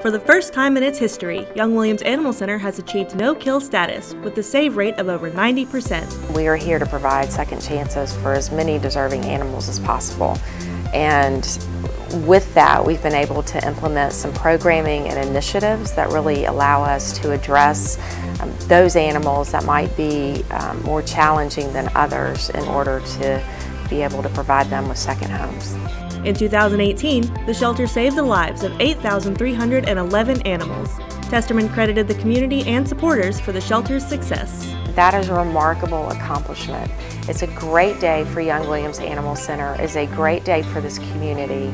For the first time in its history, Young Williams Animal Center has achieved no kill status with a save rate of over 90%. We are here to provide second chances for as many deserving animals as possible. And with that, we've been able to implement some programming and initiatives that really allow us to address um, those animals that might be um, more challenging than others in order to be able to provide them with second homes. In 2018, the shelter saved the lives of 8,311 animals. Testerman credited the community and supporters for the shelter's success. That is a remarkable accomplishment. It's a great day for Young Williams Animal Center. It's a great day for this community.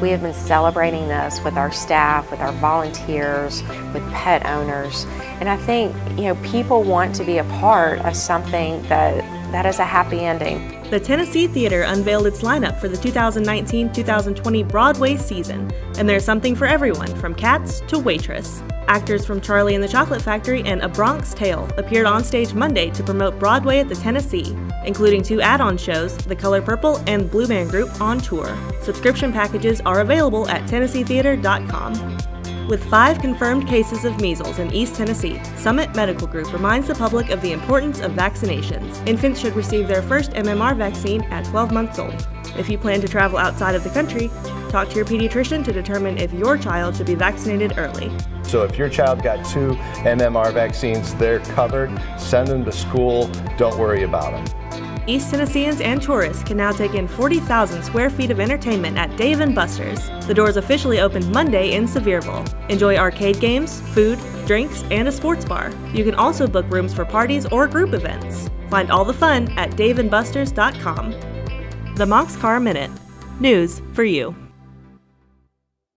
We have been celebrating this with our staff, with our volunteers, with pet owners. And I think, you know, people want to be a part of something that, that is a happy ending. The Tennessee Theatre unveiled its lineup for the 2019 2020 Broadway season, and there's something for everyone from cats to waitress. Actors from Charlie and the Chocolate Factory and A Bronx Tale appeared on stage Monday to promote Broadway at the Tennessee, including two add on shows, The Color Purple and Blue Man Group, on tour. Subscription packages are available at TennesseeTheatre.com. With five confirmed cases of measles in East Tennessee, Summit Medical Group reminds the public of the importance of vaccinations. Infants should receive their first MMR vaccine at 12 months old. If you plan to travel outside of the country, talk to your pediatrician to determine if your child should be vaccinated early. So if your child got two MMR vaccines, they're covered. Send them to school. Don't worry about them. East Tennesseans and tourists can now take in 40,000 square feet of entertainment at Dave & Buster's. The doors officially opened Monday in Sevierville. Enjoy arcade games, food, drinks, and a sports bar. You can also book rooms for parties or group events. Find all the fun at daveandbusters.com. The MoxCar Minute. News for you.